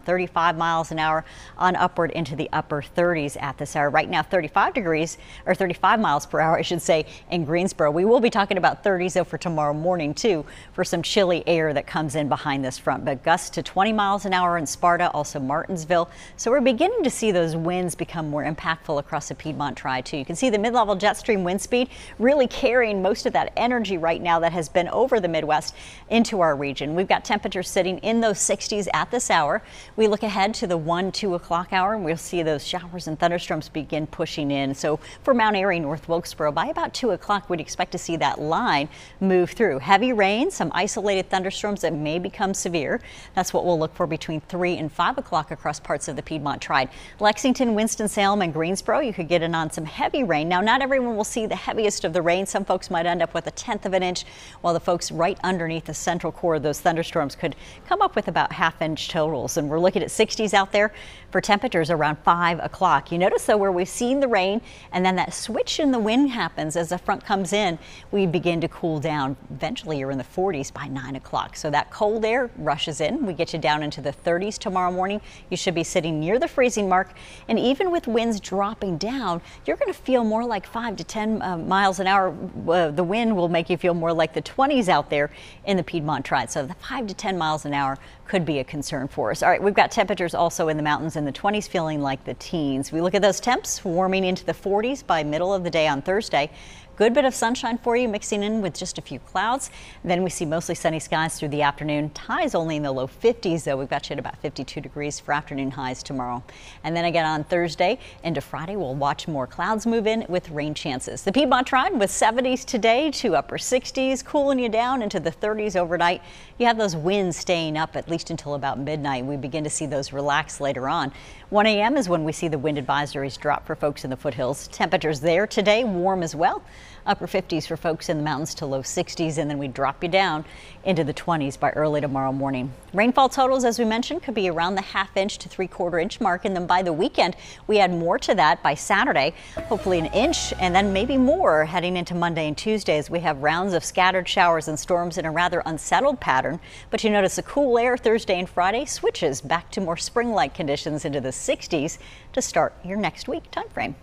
35 miles an hour on upward into the upper 30s at this hour. Right now, 35 degrees or 35 miles per hour, I should say, in Greensboro. We will be talking about 30s though for tomorrow morning too for some chilly air that comes in behind this front, but gusts to 20 miles an hour in Sparta, also Martinsville. So we're beginning to see those winds become more impactful across the Piedmont Triad. You can see the mid-level jet stream wind speed really carrying most of that energy right now that has been over the Midwest into our region. We've got temperatures sitting in those 60s at this hour. We look ahead to the 1, 2 o'clock hour and we'll see those showers and thunderstorms begin pushing in. So for Mount Airy, North Wilkesboro, by about 2 o'clock, we'd expect to see that line move through. Heavy rain, some isolated thunderstorms that may become severe. That's what we'll look for between 3 and 5 o'clock across parts of the Piedmont Triad. Lexington, Winston-Salem, and Greensboro, you could get in on some heavy rain. Now, not everyone will see the heaviest of the rain. Some folks might end up with a tenth of an inch, while the folks right underneath the central core of those thunderstorms could come up with about half inch totals. And we're looking at 60s out there for temperatures around 5 o'clock. You notice though where we've seen the rain and then that switch in the wind happens as the front comes in, we begin to cool down. Eventually you're in the 40s by 9 o'clock. So that cold air rushes in. We get you down into the 30s tomorrow morning. You should be sitting near the freezing mark. And even with winds dropping down, you're going to feel more like 5 to 10 uh, miles an hour. Uh, the wind will make you feel more like the 20s out there in the Piedmont Triad. So the 5 to 10 miles an hour could be a concern for us. All right, we've got temperatures also in the mountains in the 20s feeling like the teens. We look at those temps warming into the 40s by middle of the day on Thursday. Good bit of sunshine for you, mixing in with just a few clouds. Then we see mostly sunny skies through the afternoon. Highs only in the low 50s, though. We've got you at about 52 degrees for afternoon highs tomorrow. And then again on Thursday into Friday, we'll watch more clouds move in with rain chances. The Piedmont Triad with 70s today to upper 60s, cooling you down into the 30s overnight. You have those winds staying up at least until about midnight. We begin to see those relax later on. 1 a.m. is when we see the wind advisories drop for folks in the foothills. Temperatures there today warm as well upper 50s for folks in the mountains to low 60s, and then we drop you down into the 20s by early tomorrow morning. Rainfall totals, as we mentioned, could be around the half inch to three quarter inch mark, and then by the weekend, we add more to that by Saturday, hopefully an inch, and then maybe more heading into Monday and Tuesday as we have rounds of scattered showers and storms in a rather unsettled pattern. But you notice the cool air Thursday and Friday switches back to more spring like conditions into the 60s to start your next week time frame.